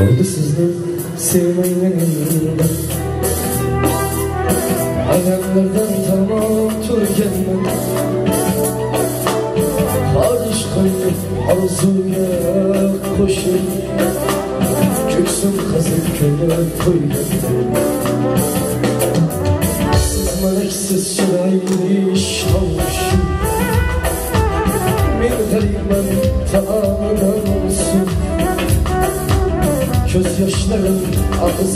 Oldu sizni sevmeyin elimde Alemlerden tamam Türkiye'nin Hariç koyup arzuya koşur Köksüm kazık köle koyuyor Meleksiz çıraymış olmuşum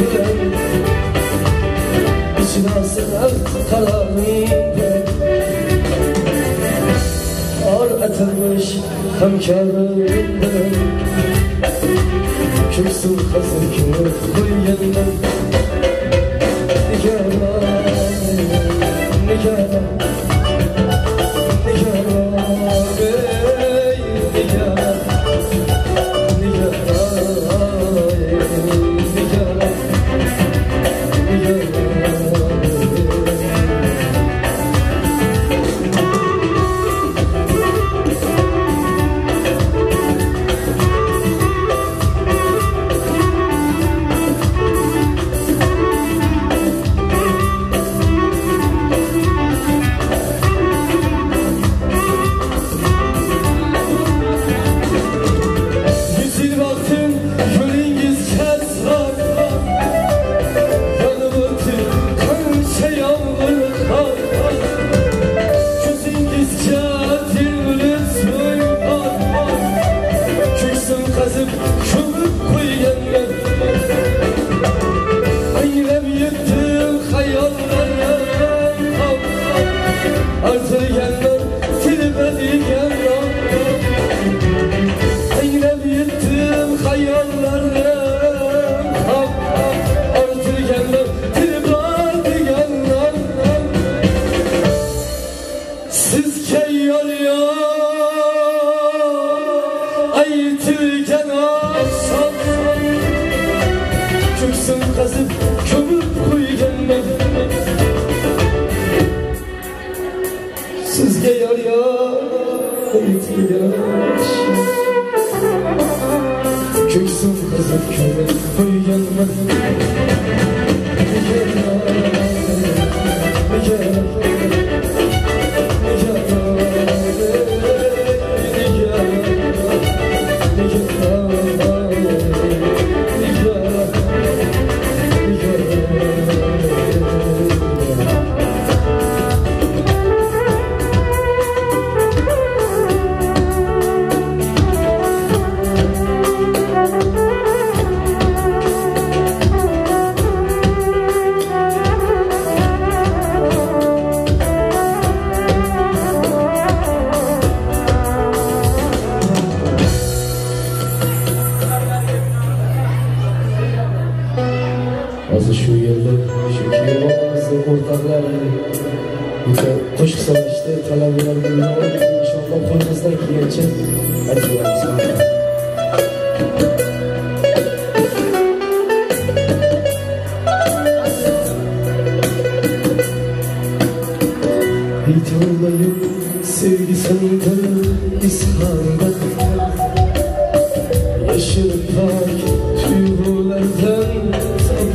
bilen İçine sığar kararım bilen Ağır atılmış hamkarım bilen Köksüm hazır Siz ki yar yar Aytilgen akşam Köksüm kazıp kömür koyganlar Sizge yar yar Aytilgen akşam Köksüm kazıp kömür koyganlar Azı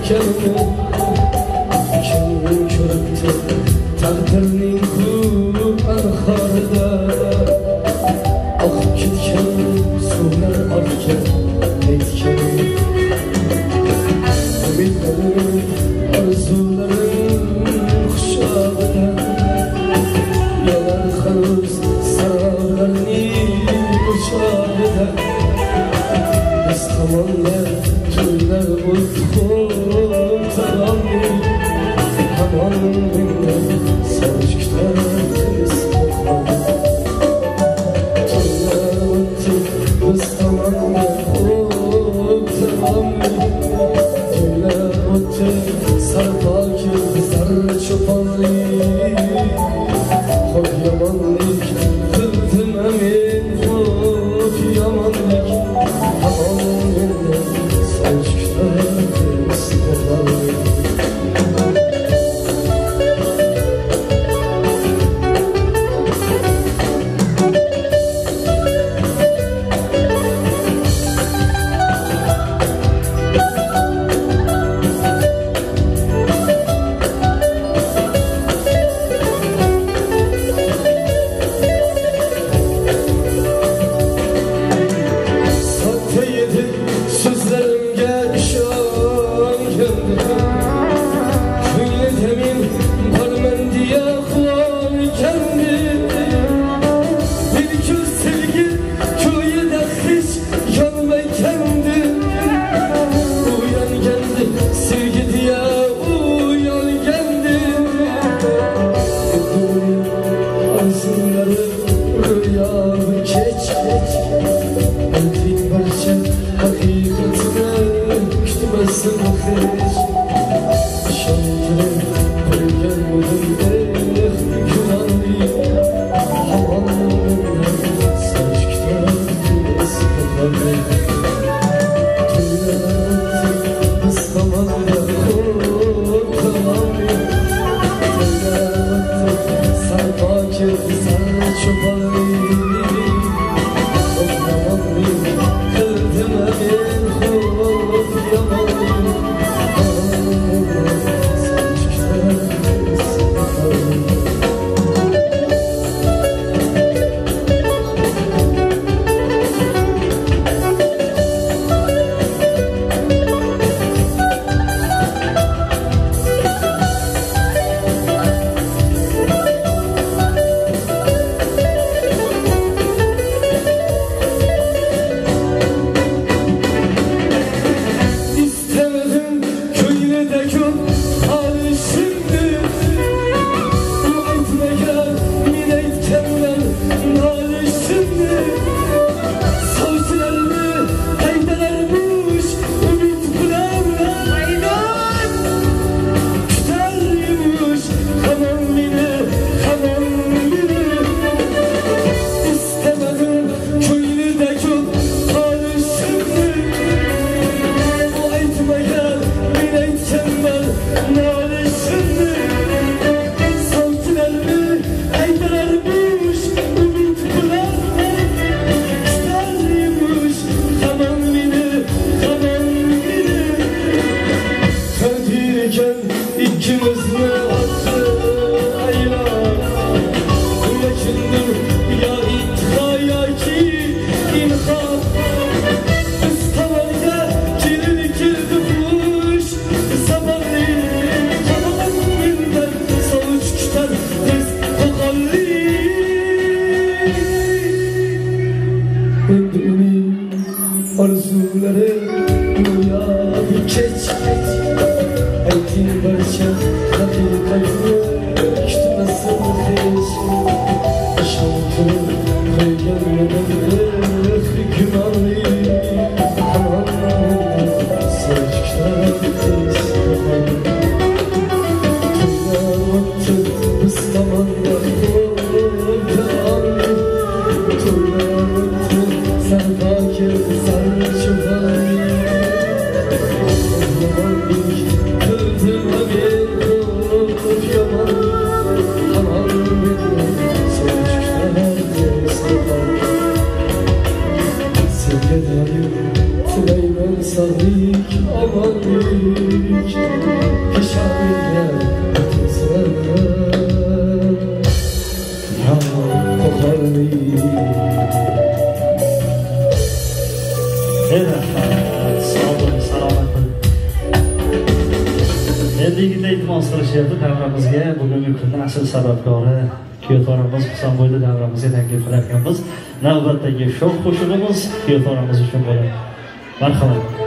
kendine Kendin körüptü Takdirinin kulu anharda Akıp gitken sular arken Etken Ümitlerim, arzularım Kuşağına Yalan hanız sararlarının Biz tamam Varlığıyla sevdikten Nasıl ateş Şankirim Peygamberim Eyler Yunanlıyım Havanlıyım Saçkıdan Sıkılamam Dünyada Islamamda Korkamam Dünyada Sarpa Christmas. shunday iltimos qilishyapti davramizga. Bugungi kunni asl sababkori kuyovtoramiz husanboyni davramizga taklif qilar ekanmiz navbatdagi shov qo'shig'imiz kuyovtoramiz uchun bo'ladi. Marhamat.